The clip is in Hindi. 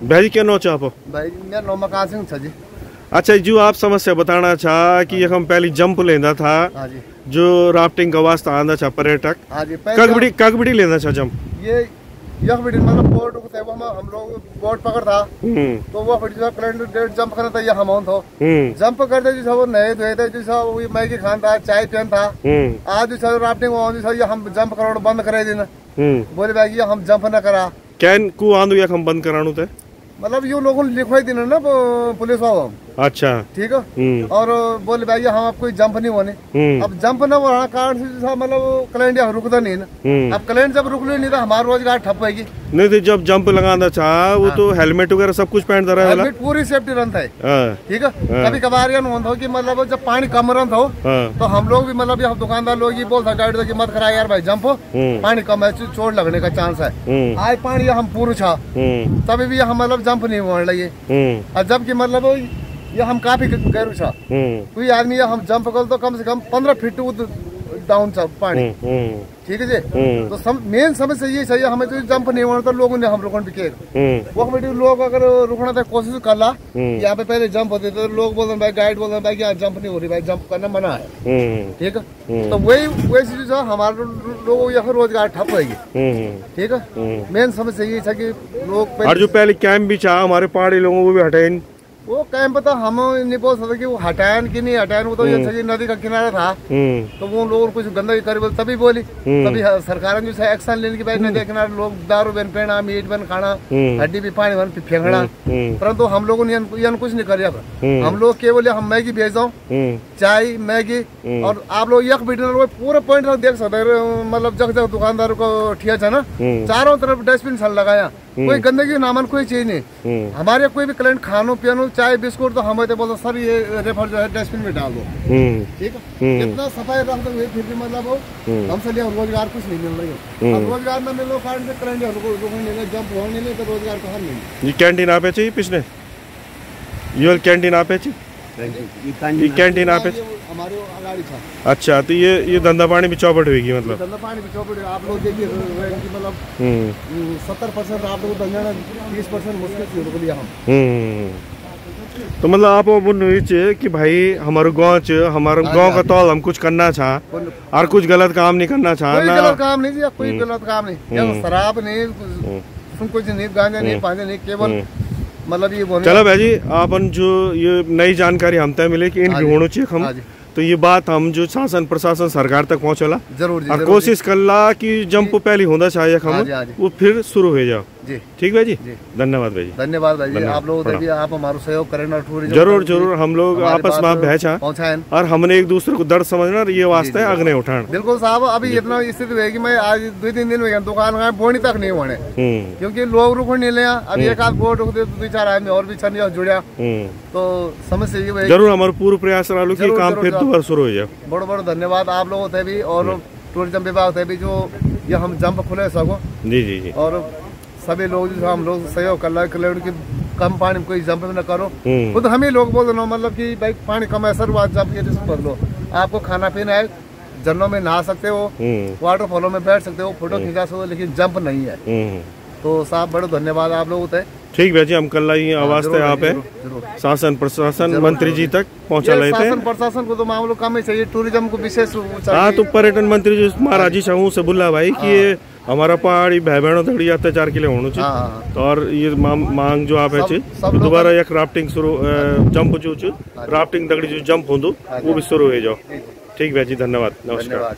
भाई क्या नो चाहो भाई मैं नौमकान सिंह था जी। अच्छा जो आप समस्या बताना चाह कि हम पहले जंप लेना था हाँ जी। जो राफ्टिंग का वास्ता आंदा था पर्यटक। हाँ जी पहले कगबड़ी कगबड़ी लेना था जंप? ये यह वीडियो मतलब बोट थे वो हम हम लोग बोट पकड़ था। हम्म। तो वो वीडियो करंट डेट जंप करना था ये हम था। हम्म। जंप करते जो था वो नए धोए थे जो था वो मैगी खान था चाय पियन था। आज जो था राफ्टिंग ऑन जो था ये हम जंप कराना बंद करे दिन। हम्म। बोले भाई ये हम जंप न करा। कैन कु आंदू या हम बंद कराणु थे मतलब यो लोगों लिखवाई दिन ना पुलिस वालों? अच्छा। ठीक है? हम्म। और बोले भाई हम आप कोई जंप नहीं होने। हम्म। अब जंप न होना कारण से मतलब क्लाइंट यहाँ रुकता नहीं ना। हम्म। अब क्लाइंट जब रुक नहीं तो हमारा रोज़गार ठप होगी नहीं तो जब जंप लगाना चाह वो तो हेलमेट वगैरह सब कुछ पहनता रहेगा हेलमेट पूरी सेफ्टी रन था हाँ। ठीक है? कभी कभार ये होता हो कि मतलब जब पानी कम रन था हाँ। तो हम लोग भी मतलब यहाँ दुकानदार लोग ये बोलता गाइड कि मत करा यार भाई जंप हो। पानी कम है चोट लगने का चांस है। आज पानी हम पूरा छा। तभी भी हम मतलब जंप नहीं होने लगे। और जबकि मतलब ये हम काफ़ी गैर छा? कोई आदमी ये हम जंप कर तो कम से कम पंद्रह फीट डाउन था पानी। हम्म हम्म। ठीक है जी? हम्म। तो सम, मेन समस्या ये चाहिए हमें तो जंप नहीं होना तो लोगों ने हम रुकन भी किया हम्म। वो कमेटी लोग अगर रुकना था कोशिश कर ला। यहाँ पे पहले जंप होते थे तो लोग बोलते हैं, भाई गाइड बोलते हैं, भाई यहाँ जंप नहीं हो रही भाई जंप करना मना है। ठीक है। तो वही वही चीज़ हमारे लोगों को यहाँ रोज़गार ठप होगी हम्म ठीक है। मेन समस्या ये था की लोग और जो पहले कैंप भी चाह हमारे पहाड़ी लोगों को भी हटाइन वो कैंप तो हम नहीं बोल सकते कि वो हटायन की नहीं हटायन वो तो ये था नदी का किनारा था। हम्म। तो वो लोगों कुछ गंदगी करी बोली तभी बोली। हम्म। तभी सरकार ने जो है एक्शन लेने की भाई नदी किनारे लोग दारू बन पीना मीट बन खाना हम्म। हड्डी भी पानी बन फेंकना। हम्म। परंतु हम लोगों ने यन- कुछ नहीं कर हम्म। हम लोग केवल हम मैगी भेज दो हम्म। चाय मैगी हम्म। और आप लोग में पूरे पॉइंट देख सकते मतलब जगह जगह दुकानदार को ठिया था ना? हम्म। चारों तरफ़ डस्टबिन लगाया। कोई गंदगी नामन कोई चीज़ नहीं। हम्म। हमारे कोई भी क्लाइंट खानो पियानो चाय बिस्कुट तो हमें तो बोलते सर ये रेफर जो है डस्टबिन में डाल दो। हम्म। ठीक हम्म। है इतना सफ़ाई रखते हुए फिर भी मतलब हम्म। हमसे लिए रोज़गार कुछ नहीं मिल रही है। रोज़गार न मिलो कारण से क्लाइंट रुकने नहीं जंप होने नहीं तो रोज़गार कहाँ मिले ये कैंटीन आपे चाहिए पिछले? ये कैंटीन आपे चाहिए ये कैंटीन आपे हमारे अगाड़ी था। अच्छा तो ये ये धंधा पानी भी चौपट होगी मतलब? धंधा पानी की चौपट आप लोग देखिए मतलब हम्म। सत्तर परसेंट आप लोग धंधा ना परसेंट मुश्किल से रुक लिया हम। हम्म। तो मतलब आप बोल रही कि भाई हमारे गाँव च हमारे हाँ गाँव का तौल हम कुछ करना चाह और कुछ गलत काम नहीं करना चाह कोई गलत काम नहीं जी कोई गलत काम नहीं। शराब नहीं कुछ- कुछ नहीं गांजा नहीं पांजा नहीं केवल मतलब ये चलो भाई जी आपन जो ये नई जानकारी हम तय मिले की इन हाँ होना चाहिए हम। हाँ तो ये बात हम जो शासन प्रशासन सरकार तक पहुंचला। ज़रूर और कोशिश करला कि जंप पहले होना चाहिए हाँ हम हाँ। वो फिर शुरू हो जाओ। जी। ठीक है जी। धन्यवाद भाई जी। धन्यवाद भाई जी। आप लोगों आप हमारा सहयोग करें और टूरिज़्म ज़रूर ज़रूर। हम लोग आपस में बहचा पहुंचाएँ। और हमने एक दूसरे को दर्द समझना ये वास्ते है अग्नि उठान। बिल्कुल साहब अभी इतना स्थिति हुई कि मैं आज दो तीन दिन हो गया दुकान का बोनी तक नहीं होने हम्म। क्योंकि लोग रुक नहीं लिया अभी एक आध बोर्ड रुक दे तो दो चार आदमी और भी छन जुड़िया हम्म। तो समस्या ज़रूर हमारे पूर्ण प्रयास रहा कि काम फिर। दोबारा शुरू हो जाए। बड़ो बड़ो धन्यवाद आप लोगों से भी और टूरिज़्म विभाग से भी जो ये हम जंप खुले सको जी जी जी। और सभी लोग जो हम लोग सहयोग कर रहे हैं कि कम पानी में कोई जंप न करो। हम्म। खुद हम ही लोग बोल रहे मतलब कि भाई पानी कम है सर जंप के कर लो। आपको खाना पीना है झरनों में नहा सकते हो हम्म। वाटरफॉलों में बैठ सकते हो फ़ोटो खिंचा सकते हो लेकिन जंप नहीं है। हम्म। तो साहब बड़े धन्यवाद आप लोग से। ठीक भैया जी हम कल ये आवाज़ थे भाई, आप है। शासन प्रशासन मंत्री जी तक पहुँचा लेते शासन प्रशासन को तो मामलों कम ही चाहिए टूरिज़्म को विशेष हाँ तो पर्यटन मंत्री जी महाराज से बोला भाई की हमारा पहाड़ी भाई बहनों धड़ी अत्याचार के लिए होना हाँ, चाहिए। हाँ, तो और ये मांग जो आप है दोबारा एक राफ्टिंग शुरू जंप जो राफ्टिंग दगड़ी जो। जंप हो वो भी शुरू हो जाओ। ठीक भाई जी धन्यवाद। नमस्कार।